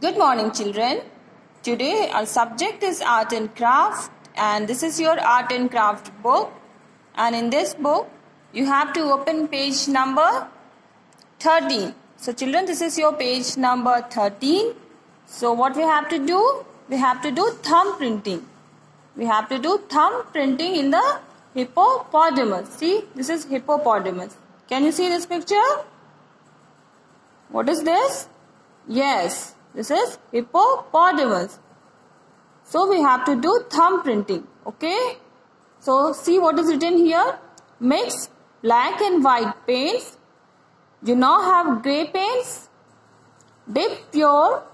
Good morning children. Today our subject is art and craft and this is your art and craft book and in this book you have to open page number 13. So children this is your page number 13. So what we have to do? We have to do thumb printing. We have to do thumb printing in the hippopotamus. See this is hippopotamus. Can you see this picture? What is this? Yes, this is hippopotamus. So we have to do thumb printing. Okay. So see what is written here. Mix black and white paints. You now have grey paints. Dip your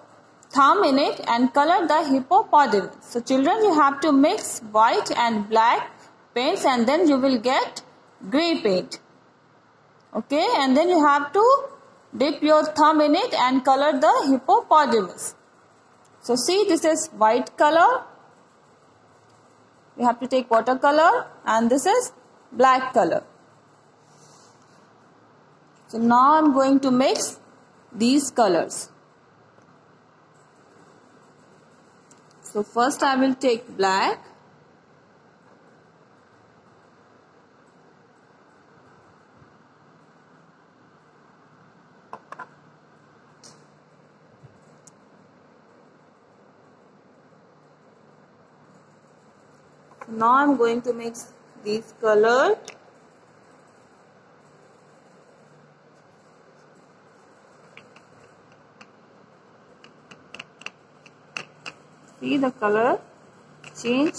thumb in it and color the hippopotamus. So children you have to mix white and black paints and then you will get grey paint. Okay and then you have to Dip your thumb in it and color the hippopotamus. So see this is white color. You have to take watercolor and this is black color. So now I am going to mix these colors. So first I will take black now I'm going to mix these colors. See the color change.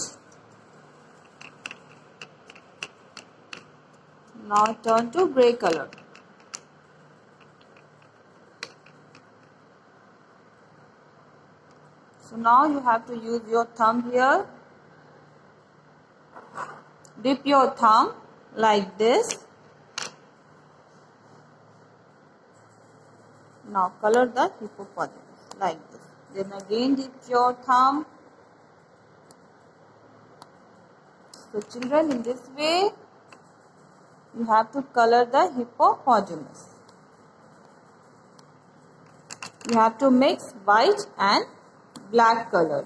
Now turn to gray color. So now you have to use your thumb here dip your thumb like this. Now color the hippopotamus like this. Then again dip your thumb so children in this way you have to color the hippopotamus. You have to mix white and black color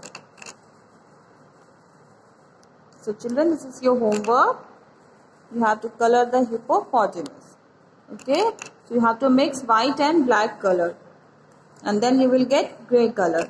so children, this is your homework. You have to color the hippopotamus. Okay. So you have to mix white and black color. And then you will get grey color.